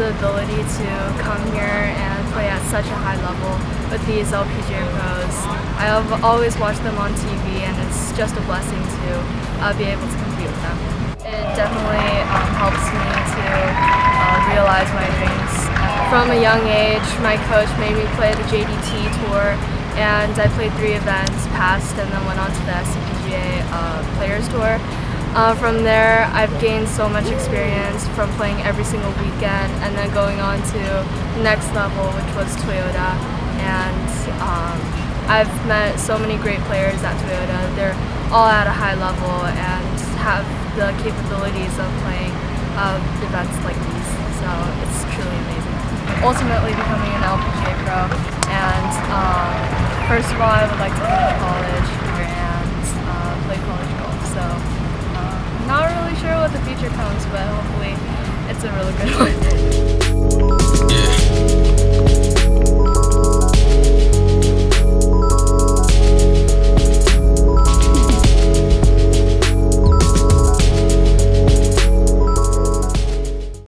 the ability to come here and play at such a high level with these LPGA pros. I have always watched them on TV and it's just a blessing to uh, be able to compete with them. It definitely um, helps me to uh, realize my dreams. From a young age, my coach made me play the JDT Tour and I played three events, passed, and then went on to the SCPGA uh, Players Tour. Uh, from there, I've gained so much experience from playing every single weekend and then going on to the next level, which was Toyota. And um, I've met so many great players at Toyota. They're all at a high level and have the capabilities of playing uh, events like these. So it's truly amazing. Ultimately becoming an LPGA pro and um, first of all I would like to thank college future comes, but hopefully it's a really good one.